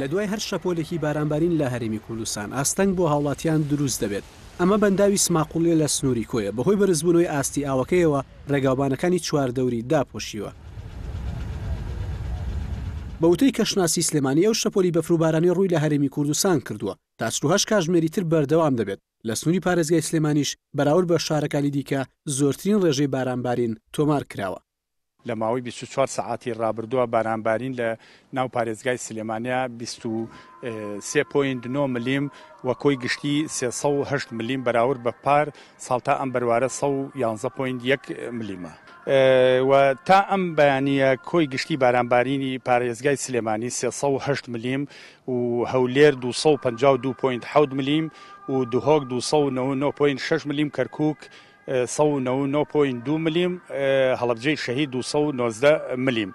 لە دوای هەر شەپۆلێکی بارانبارین لە هەرێمی کوردستان، ئاستەنگ بۆ هاوڵاتیان دروست دەبێت. ئەمە بەنداوی سماقوڵیە لە سنووری کۆیە، بەهۆی بەرزبوونەوەی ئاستی ئاوەکەیەوە ڕێگاوبانەکانی چواردەوری داپۆشیوە. بە وتەی کەشناسی سلێمانی، ئەو شەپۆلی بەفر و بارانەی ڕووی لە هەرێمی کوردستان کردووە، تا چل و هەشت کاژمێری تر بەردەوام دەبێت. لە سنووری پارێزگای سلێمانیش بەراورد بە شارەکانی دیکە زۆرترین ڕێژەی بارانبارین تۆمار کراوە. لە ماوەی بیست و چوار سەعاتی رابردووە بارانبارین لە ناو پارێزگای سلێمانیا بیست و سێ پۆینت نۆ ملیم و کۆی گشتی سێ سەد و هەشت ملیم بەراورد بە پار ساڵ تا ئەم بەروارە سەد و یانزە پۆینت یەک ملیمە و تا ئەم بەیانییە کۆی گشتی بارانبارینی پارێزگای سلێمانی سێ سەد و هەشت ملیم و هەولێر دوو سەد و پەنجا و دوو پۆینت حەوت ملیم و دهۆک دوو سەد و نەوە و نۆ پۆینت شەش ملیم کەرکووک سەد و نەوە و نۆ پۆینت دوو ملیم، هەڵەبجەی شەهید دوو سەد و نۆزدە ملیم.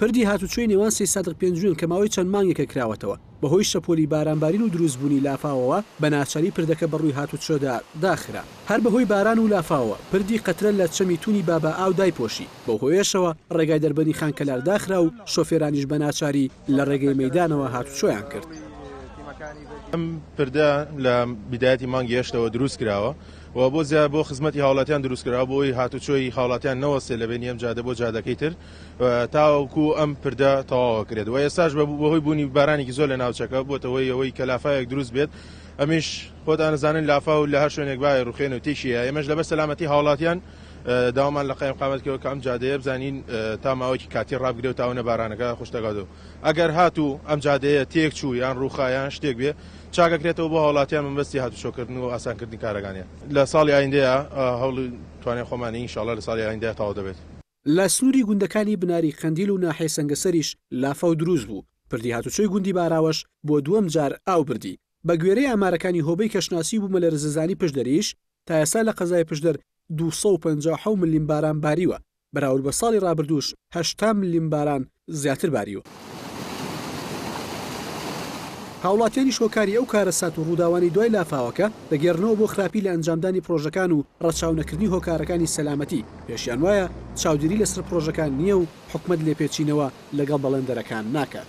پردی هاتوچۆی نێوان سید سادق پێنجوێن کە ماوەی چەند مانگێکە کراوەتەوە، بەهۆی شەپۆلی بارانبارین و دروستبوونی لافاوەوە، بە ناچاری پردەکە بەڕووی هاتوچۆدا داخرا. هەر بەهۆی باران و لافاوەوە، پردی قەترە لە چەمی تونی بابائاو دایپۆشی، بەو هۆیەشەوە ڕێگای دەربەندی خانکەلار داخرا و شۆفێرانیش بە ناچاری لە ڕێگەی مەیدانەوە هاتوچۆیان کرد. ئەم پردە لە بیدایەتی مانگی هەشتەوە دروستکراوە. و بۆ زیاد بۆ خزمەتی هاوڵاتیان دروست کراوە بۆی هاتوچۆی هاوڵاتیان نەوەستێت لە بەینی ئەم جادە بۆ جادەکەی تر تاوەکو ئەم پردە تەواوە کرێت و ئێستاش بە بەهۆی بوونی بارانێکی زۆر لە ناوچەکە بۆتە هۆی ئەوەی کە لافاوێک دروست بێت ئەمیش خۆتان زانن لافا و لە هەر شوێنێک باە ڕوخێن و تێکی ئێمەش لەبەر سەلامەتی هاوڵاتیان داوامان لە قایم قامەت کەەوە کە ئەم جادەیە بزانین تا ماوەکی کاتی ڕابگرێت تاونە بارانەکە خوشتەکاتەوە ئەگەر هاتوو ئەم جادەیە تێک چوو یان ڕووخا یان شتێک بێ چاکەکرێتەوە بۆ هاوڵاتیان مەبەستی هاتوچۆ کردن و ئاسان کردنی کارەکانە لە ساڵی ئایندەیە هەوڵی توانای خۆمانی ان شاءاللە لە ساڵی ئایندەیە تەواو دەبێت. لە سنووری گوندەکانی بناری قەندیل و ناحیەی سەنگەسەریش لافاو دروست بوو، پردی هاتوچۆی گوندی باراوەش بۆ دووەم جار ئاو بردی. بە گوێرەی ئامارەکانی هۆبەی کەشناسی و بوومەلەرزەزانی پشدەریش، تا ئێستا لە قەزای پشدەر دوو سەد و پەنجا و حەوت ملم باران باریوە، بەراورد بە ساڵی رابردووش هەشتا ملم باران زیاتر باریوە. هاوڵاتیانیش هۆکاری ئەو کارەسات و رووداوانەی دوای لافاوەکە دەگێڕنەوە بۆ خراپی لە ئەنجامدانی پڕۆژەکان و رەچاونەکردنی هۆکارەکانی سەلامەتی، پێشیان وایە چاودێری لەسەر پڕۆژەکان نییە و حکومەت لێپێچینەوە لەگەڵ بەڵێندەرەکان ناکات.